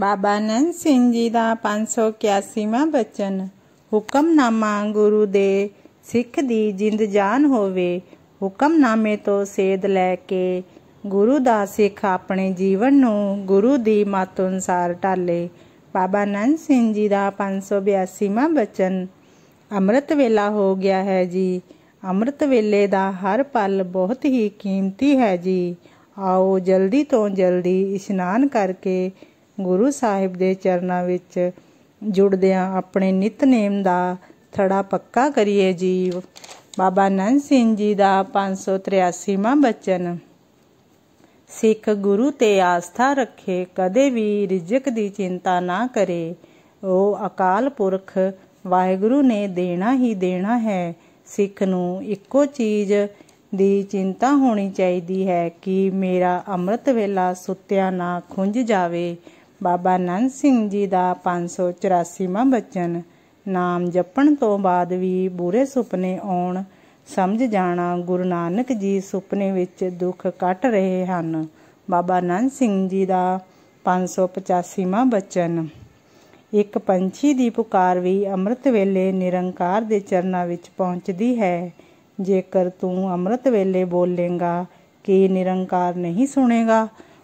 ਬਾਬਾ ਨੰਦ ਸਿੰਘ ਜੀ ਦਾ 581ਵਾਂ ਬਚਨ ਹੁਕਮਨਾਮਾ ਗੁਰੂ ਦੇ ਸਿੱਖ ਦੀ ਜਿੰਦ ਜਾਨ ਹੋਵੇ ਹੁਕਮਨਾਮੇ ਤੋਂ ਸੇਧ ਲੈ ਕੇ ਗੁਰੂ ਦਾ ਸਿੱਖ ਆਪਣੇ ਜੀਵਨ ਨੂੰ ਗੁਰੂ ਦੀ ਮੱਤ ਅਨੁਸਾਰ ਢਾਲੇ ਬਾਬਾ ਨੰਦ ਸਿੰਘ ਜੀ ਦਾ 582ਵਾਂ ਬਚਨ ਅੰਮ੍ਰਿਤ ਵੇਲਾ ਹੋ ਗਿਆ ਹੈ ਜੀ ਅੰਮ੍ਰਿਤ ਵੇਲੇ ਦਾ ਹਰ ਪਲ ਬਹੁਤ ਹੀ ਕੀਮਤੀ ਹੈ ਜੀ ਆਓ ਜਲਦੀ ਤੋਂ ਜਲਦੀ ਇਸ਼ਨਾਨ ਕਰਕੇ ਗੁਰੂ ਸਾਹਿਬ ਦੇ ਚਰਨਾਂ ਵਿੱਚ ਜੁੜਦਿਆਂ ਆਪਣੇ ਨਿਤਨੇਮ ਦਾ ਥੜਾ ਪੱਕਾ ਕਰੀਏ ਜੀ ਬਾਬਾ ਨੰਦ ਸਿੰਘ ਜੀ ਦਾ 583ਵਾਂ ਬਚਨ। ਸਿੱਖ ਗੁਰੂ ਤੇ ਆਸਥਾ ਰੱਖੇ, ਕਦੇ ਵੀ ਰਿਜਕ ਦੀ ਚਿੰਤਾ ਨਾ ਕਰੇ। ਉਹ ਅਕਾਲ ਪੁਰਖ, ਵਾਹਿਗੁਰੂ ਨੇ ਦੇਣਾ ਹੀ ਦੇਣਾ ਹੈ। ਸਿੱਖ ਨੂੰ ਇੱਕੋ ਚੀਜ਼ ਦੀ ਚਿੰਤਾ ਹੋਣੀ ਚਾਹੀਦੀ ਹੈ ਕਿ ਮੇਰਾ ਅੰਮ੍ਰਿਤ ਵੇਲਾ ਸੁੱਤਿਆ ਨਾ ਖੁੰਝ ਜਾਵੇ। ਬਾਬਾ ਨੰਦ ਸਿੰਘ ਜੀ ਦਾ 584ਵਾਂ ਬਚਨ। ਨਾਮ ਜਪਣ ਤੋਂ ਬਾਅਦ ਵੀ ਬੁਰੇ ਸੁਪਨੇ ਆਉਣ। ਸਮਝ ਜਾਣਾ ਗੁਰੂ ਨਾਨਕ ਜੀ ਸੁਪਨੇ ਵਿੱਚ ਦੁੱਖ ਕੱਟ ਰਹੇ ਹਨ। ਬਾਬਾ ਨੰਦ ਸਿੰਘ ਜੀ ਦਾ 585ਵਾਂ ਬਚਨ। ਇੱਕ ਪੰਛੀ ਦੀ ਪੁਕਾਰ ਵੀ ਅੰਮ੍ਰਿਤ ਵੇਲੇ ਨਿਰੰਕਾਰ ਦੇ ਚਰਨਾਂ ਵਿੱਚ ਪਹੁੰਚਦੀ ਹੈ। ਜੇਕਰ ਤੂੰ ਅੰਮ੍ਰਿਤ ਵੇਲੇ ਬੋਲੇਗਾ, ਕਿ ਨਿਰੰਕਾਰ ਨਹੀਂ ਸੁਣੇਗਾ?